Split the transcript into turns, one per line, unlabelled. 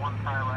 one fire